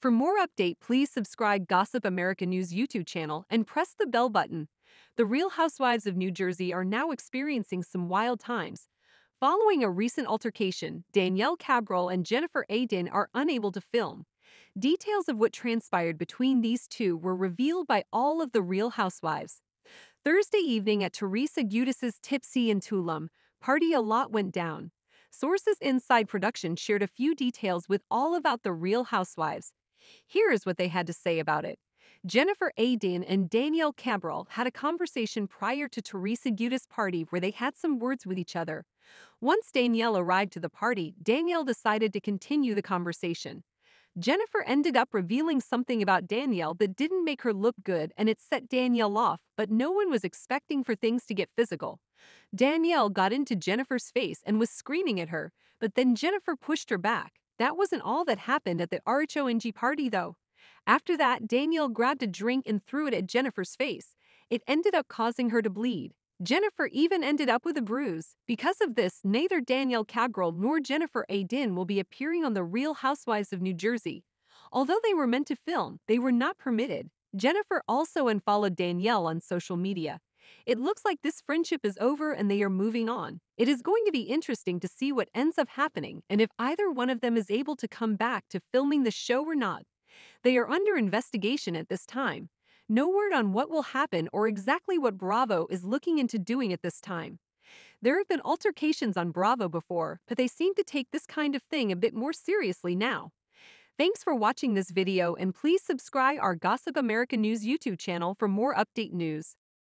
For more update, please subscribe Gossip America News YouTube channel and press the bell button. The Real Housewives of New Jersey are now experiencing some wild times. Following a recent altercation, Danielle Cabral and Jennifer Aydin are unable to film. Details of what transpired between these two were revealed by all of the Real Housewives. Thursday evening at Teresa Giudice's Tipsy in Tulum, party a lot went down. Sources inside production shared a few details with all about the Real Housewives. Here is what they had to say about it. Jennifer Aydin and Danielle Cabral had a conversation prior to Teresa Giudice's party where they had some words with each other. Once Danielle arrived to the party, Danielle decided to continue the conversation. Jennifer ended up revealing something about Danielle that didn't make her look good and it set Danielle off, but no one was expecting for things to get physical. Danielle got into Jennifer's face and was screaming at her, but then Jennifer pushed her back. That wasn't all that happened at the RHONJ party, though. After that, Danielle grabbed a drink and threw it at Jennifer's face. It ended up causing her to bleed. Jennifer even ended up with a bruise. Because of this, neither Danielle Cabral nor Jennifer Aydin will be appearing on The Real Housewives of New Jersey. Although they were meant to film, they were not permitted. Jennifer also unfollowed Danielle on social media. It looks like this friendship is over and they are moving on. It is going to be interesting to see what ends up happening and if either one of them is able to come back to filming the show or not. They are under investigation at this time. No word on what will happen or exactly what Bravo is looking into doing at this time. There have been altercations on Bravo before, but they seem to take this kind of thing a bit more seriously now. Thanks for watching this video and please subscribe our Gossip America News YouTube channel for more update news.